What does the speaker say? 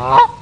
아!